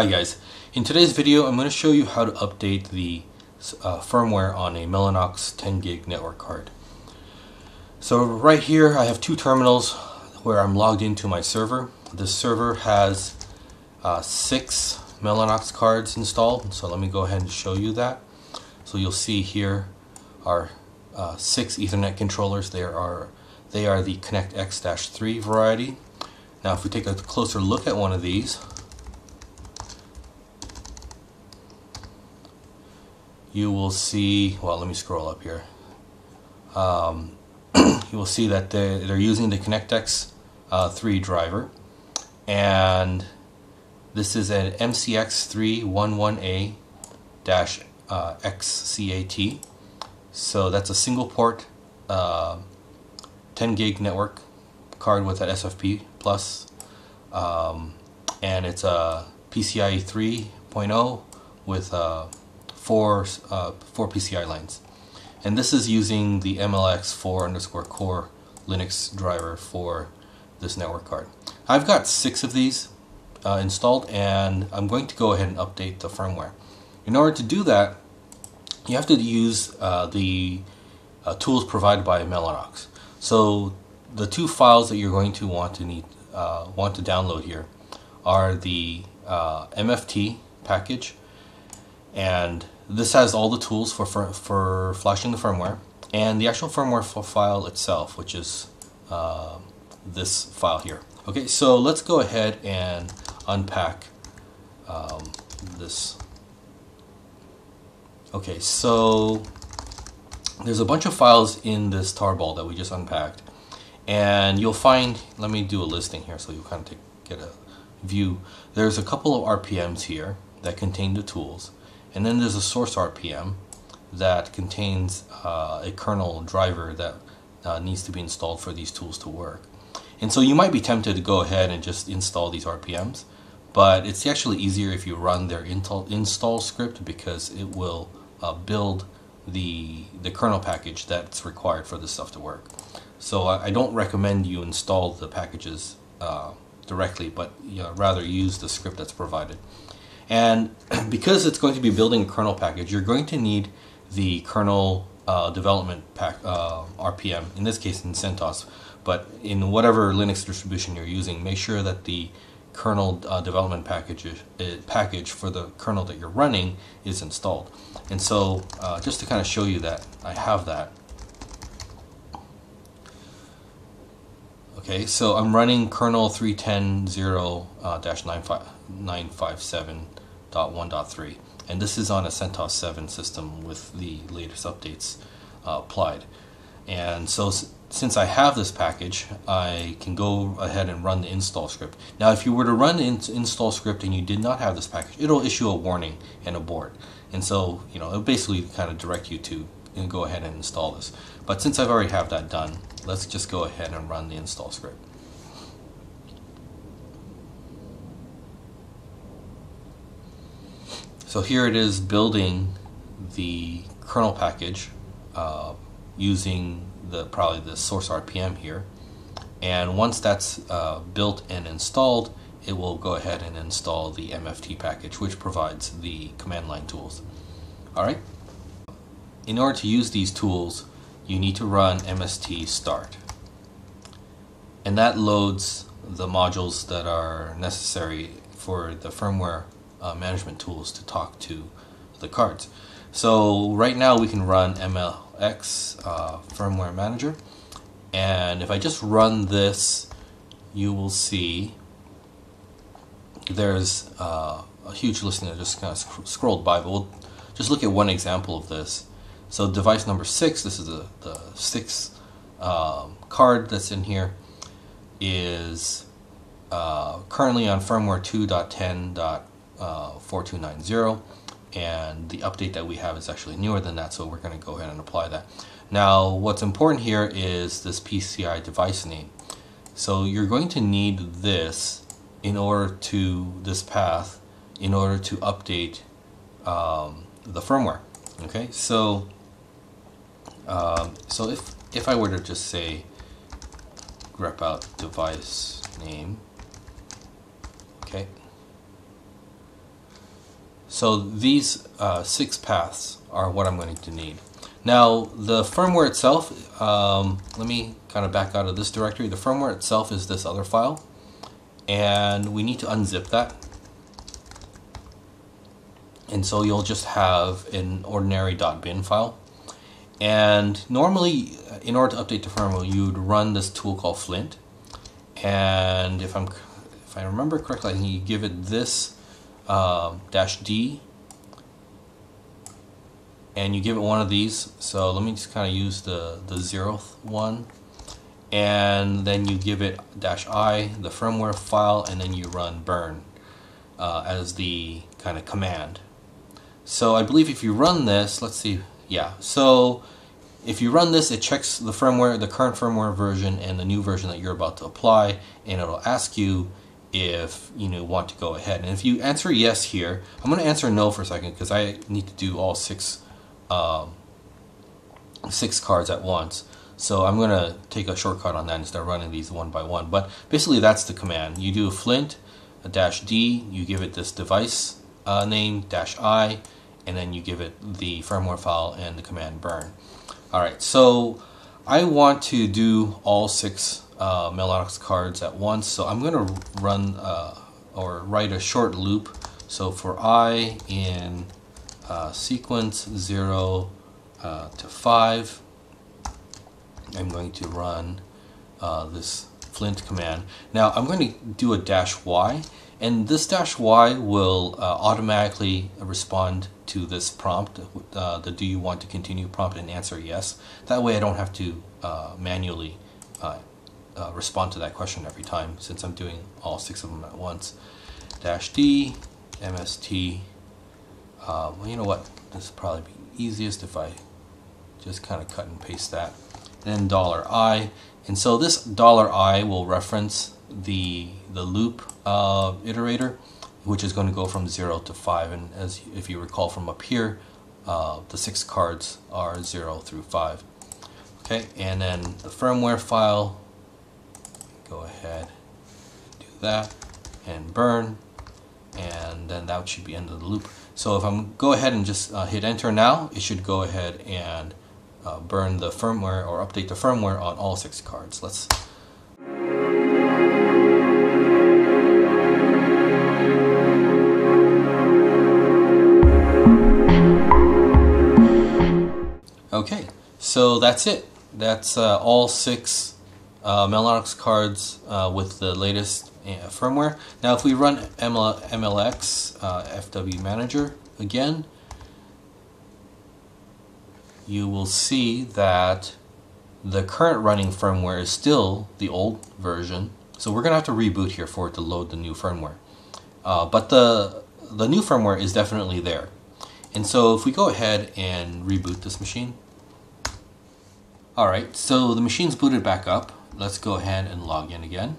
Hi guys, in today's video I'm going to show you how to update the uh, firmware on a Mellanox 10 gig network card. So right here I have two terminals where I'm logged into my server. This server has uh, six Mellanox cards installed, so let me go ahead and show you that. So you'll see here are uh, six Ethernet controllers. There are they are the ConnectX-3 variety. Now if we take a closer look at one of these, you will see, well let me scroll up here, um, you will see that they're, they're using the ConnectX uh, 3 driver. And this is an MCX311A dash uh, XCAT so that's a single port uh, 10 gig network card with an SFP plus. Um, and it's a PCIe 3.0 with uh, four, uh, four PCI lines. And this is using the MLX4 underscore core Linux driver for this network card. I've got six of these uh, installed and I'm going to go ahead and update the firmware. In order to do that, you have to use uh, the uh, tools provided by Mellanox. So the two files that you're going to want to need uh, want to download here are the uh, MFT package and this has all the tools for, for, for flashing the firmware and the actual firmware file itself which is uh, this file here. Okay so let's go ahead and unpack um, this. Okay so there's a bunch of files in this tarball that we just unpacked. And you'll find let me do a listing here so you kind of take, get a view. There's a couple of RPMs here that contain the tools and then there's a source RPM that contains uh, a kernel driver that uh, needs to be installed for these tools to work. And so you might be tempted to go ahead and just install these RPMs, but it's actually easier if you run their install script because it will uh, build the, the kernel package that's required for this stuff to work. So I, don't recommend you install the packages uh, directly, but you know, rather use the script that's provided. And because it's going to be building a kernel package, you're going to need the kernel uh, development pack, uh, RPM, in this case in CentOS, but in whatever Linux distribution you're using, make sure that the kernel uh, development package, uh, package for the kernel that you're running is installed. And so uh, just to kind of show you that I have that, Okay, so I'm running kernel 310.957.1.3 and this is on a CentOS 7 system with the latest updates uh, applied. And so since I have this package, I can go ahead and run the install script. Now if you were to run the in install script and you did not have this package, it'll issue a warning and abort. And so, you know, it'll basically kind of direct you to and go ahead and install this. But since I've already have that done, let's just go ahead and run the install script. So here it is building the kernel package uh, using the probably the source RPM here. And once that's uh, built and installed, it will go ahead and install the MFT package, which provides the command line tools. All right in order to use these tools, you need to run mst start. And that loads the modules that are necessary for the firmware uh, management tools to talk to the cards. So right now we can run MLX uh, firmware manager and if I just run this you will see there's uh, a huge listing that just kind of sc scrolled by but we'll just look at one example of this so device number six, this is the, the sixth um, card that's in here, is uh, currently on firmware 2.10.4290 uh, and the update that we have is actually newer than that so we're going to go ahead and apply that. Now what's important here is this PCI device name. So you're going to need this in order to, this path, in order to update um, the firmware. Okay, so um, so if, if I were to just say grep out device name, okay, So these uh, six paths are what I'm going to need. Now the firmware itself, um, let me kind of back out of this directory. The firmware itself is this other file and we need to unzip that. And so you'll just have an ordinary .bin file. And normally, in order to update the firmware, you'd run this tool called Flint. And if I'm, if I remember correctly, you give it this uh, dash D, and you give it one of these. So let me just kind of use the the zeroth one, and then you give it dash I, the firmware file, and then you run burn uh, as the kind of command. So I believe if you run this, let's see, yeah. So if you run this, it checks the firmware, the current firmware version and the new version that you're about to apply, and it'll ask you if you know want to go ahead. And if you answer yes here, I'm going to answer no for a second because I need to do all six um, six cards at once. So I'm going to take a shortcut on that and start running these one by one. But basically that's the command. You do a flint, a dash D, you give it this device uh, name, dash I, and then you give it the firmware file and the command burn. Alright, so I want to do all six uh, cards at once, so I'm going to run uh, or write a short loop. So for I in uh, sequence 0 uh, to 5, I'm going to run uh, this flint command. Now I'm going to do a dash y, and this dash y will uh, automatically respond to this prompt, uh, the do you want to continue prompt and answer yes. That way I don't have to uh, manually uh, uh, respond to that question every time since I'm doing all six of them at once. Dash D, MST, well you know what, this will probably be easiest if I just kind of cut and paste that then dollar $i. And so this dollar $i will reference the, the loop uh, iterator, which is going to go from 0 to 5. And as if you recall from up here, uh, the six cards are 0 through 5. Okay, and then the firmware file, go ahead, do that, and burn, and then that should be end of the loop. So if I'm go ahead and just uh, hit enter now, it should go ahead and uh, burn the firmware or update the firmware on all six cards. Let's Okay, so that's it. That's uh, all six uh, Mellanox cards uh, with the latest uh, firmware. Now if we run ML MLX uh, FW Manager again, you will see that the current running firmware is still the old version. So we're going to have to reboot here for it to load the new firmware. Uh, but the, the new firmware is definitely there. And so if we go ahead and reboot this machine. Alright, so the machine's booted back up. Let's go ahead and log in again.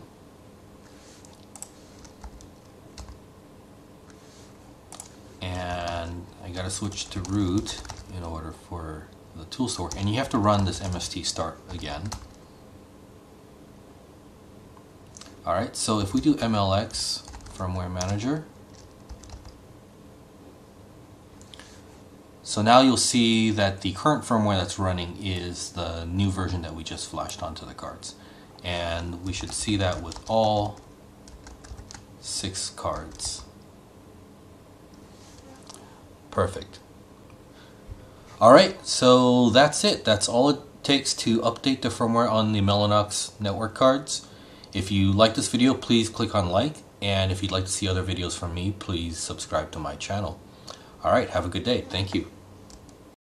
And I gotta switch to root in order for the tool store and you have to run this MST start again. Alright, so if we do MLX firmware manager, so now you'll see that the current firmware that's running is the new version that we just flashed onto the cards. And we should see that with all six cards. Perfect. Alright, so that's it. That's all it takes to update the firmware on the Mellanox network cards. If you like this video, please click on like. And if you'd like to see other videos from me, please subscribe to my channel. Alright, have a good day. Thank you.